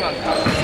今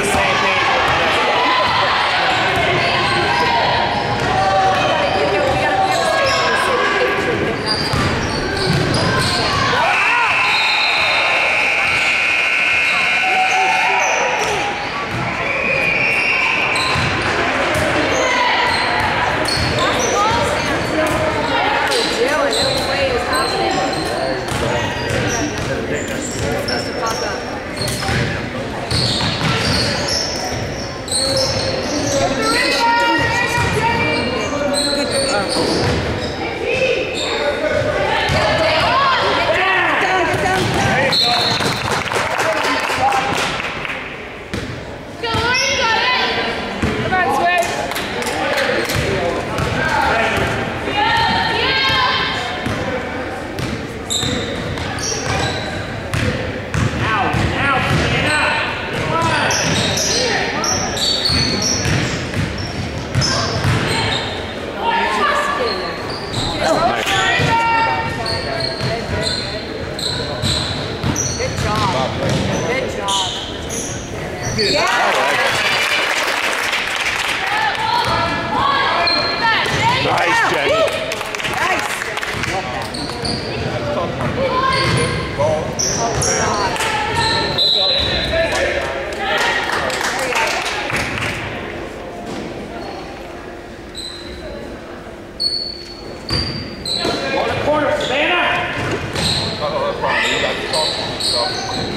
the same. It's On the corner, Savannah. Uh-oh, that's wrong. You got to talk to yourself.